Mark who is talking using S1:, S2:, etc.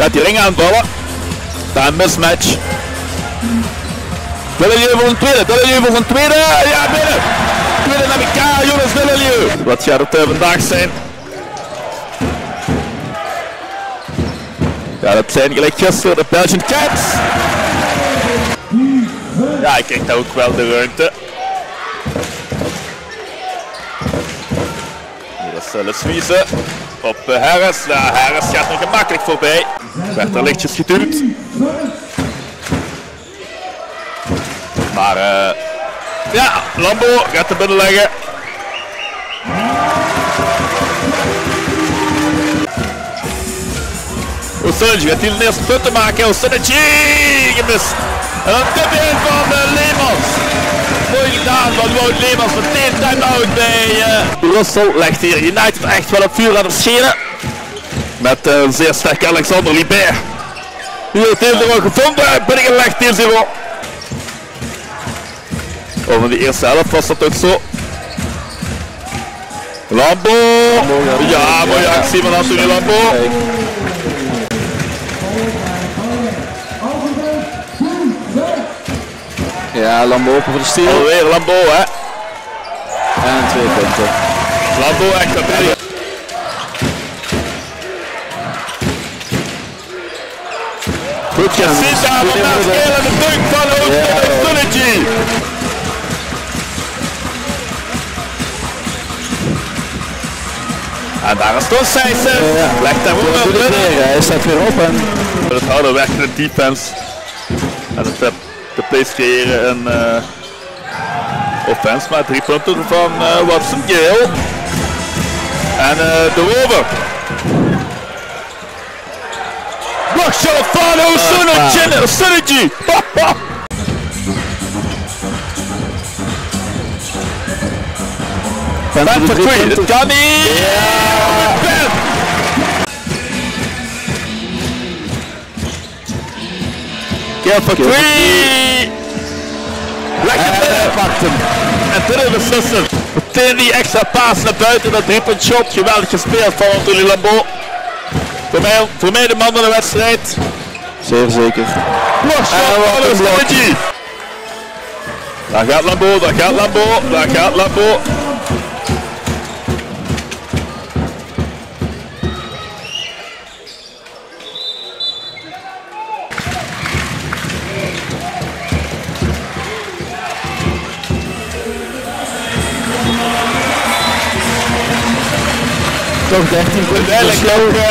S1: Gaat die ring aanvallen. Daar een mismatch. Dillelieu voor een tweede, Dillelieu voor een tweede. Ja, binnen. Tweede naar elkaar, Jonas Dillelieu. Wat gaat het uh, vandaag zijn? Ja, dat zijn gelijk gisteren de Belgian Cats. Ja, ik krijg daar ook wel de ruimte. Hier is uh, op uh, Harris. Ja, Harris gaat er gemakkelijk voorbij. Werd er lichtjes geduwd. Maar uh, ja, Lambo gaat er binnen leggen. Osunji gaat hier de eerste punten maken. Osunji gemist. En dan weer van uh, Wout Leemans. Meteen time-out bij uh, Russell. Legt hier United echt wel op vuur aan het scheren. Met uh, een zeer sterke Alexander Libert. Die heeft heel veel gevonden. Binnengelegd hier zero. Over de eerste helft was dat ook zo. Lambo! Ja, mooie actie van Anthony Lambo.
S2: Ja, Lambo open voor de stiel.
S1: Alweer Lambo, hè?
S2: En twee punten.
S1: Lambo echt op drie. Goed gezien daar, want daar spelen de dunk van Oostende En daar is toch Sijssen.
S2: Ja, ja.
S1: Legt daar ook
S2: weer, hij staat weer op en
S1: Het harde werkende defense. En het de, plays creëren en uh, offense. Maar drie punten van uh, Watson Gale. En uh, de Rover. Blokshot van Osunogi. Synergy. Ben voor twee. Het kan Kill for three! Lekker binnen! Pakt hem. En binnen beslissen. Meteen die extra paas naar buiten, dat driepunt shot. Geweldig gespeeld van Anthony Lambeau. Voor mij, voor mij de man van de wedstrijd.
S2: zeer zeker.
S1: Blokshot van Oostende. Daar gaat Lambeau, daar gaat Lambeau, daar gaat Lambeau.
S2: Toch 13 punten.